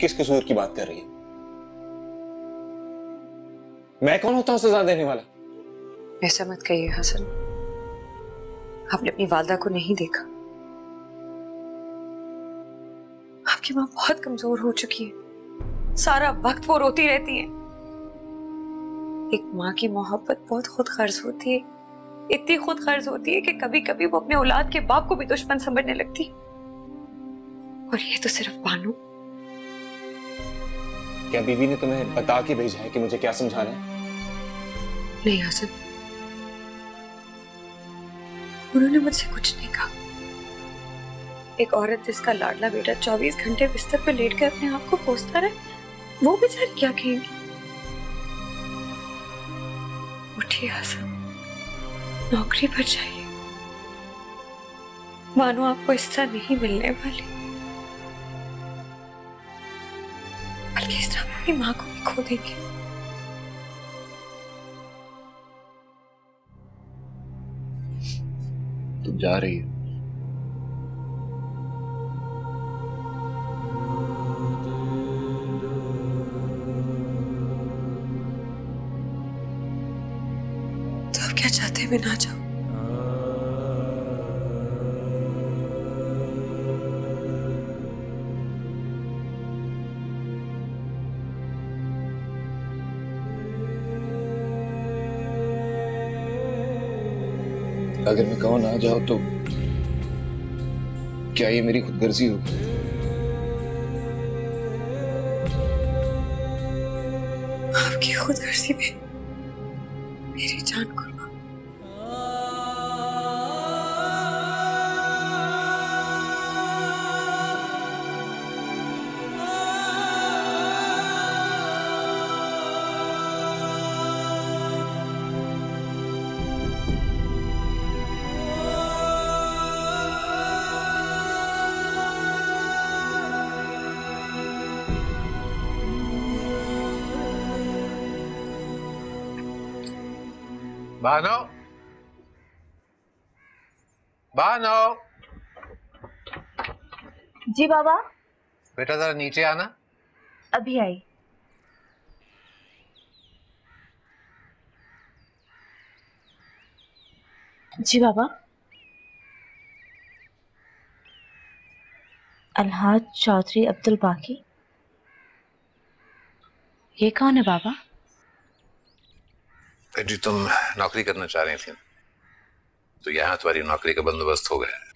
किस कसूर की बात कर रही है? मैं कौन होता हूँ सजा देने वाला? ऐसा मत कहिए, हसन। आपने अपनी वालदा को नहीं देखा। आपकी माँ बहुत कमज़ोर हो चुकी है। सारा वक्त वो रोती रहती है। एक माँ की मोहब्बत बहुत खुद गर्ज होती है। इतनी खुद गर्ज होती है कि कभी कभी वो अपने औलाद के बाप को भी दुश्मन समझने लगती है। और ये तो सिर्फ़ बानू। क्या बीवी ने तुम्हें बता के भेजा है कि मुझे क्या समझाना है? नहीं हसन उन्होंने मुझसे कुछ नहीं कहा। एक औरत जिसका लाडला बेटा 24 घंटे बिस्तर पर लेट कर अपने आप को कोसता रहे, वो बेचारी क्या कहेंगी? उठिए हसन नौकरी पर जाइए। मानो आपको हिस्सा नहीं मिलने वाली। बल्कि इस तरह अपनी माँ को भी खो देंगे। तुम जा रही है। तो आप क्या चाहते हैं मैं ना जाऊँ? अगर मैं कहूँ ना जाओ तो क्या ये मेरी खुदगर्जी होगी आपकी खुदगर्जी में मेरी जान कुर्बान बानो बानो जी बाबा। बेटा जरा नीचे आना। अभी आई। जी बाबा। अलहाज चौधरी अब्दुल बाकी। ये कौन है बाबा? बेटी तुम नौकरी करना चाह रही थी तो यहाँ तुम्हारी नौकरी का बंदोबस्त हो गया है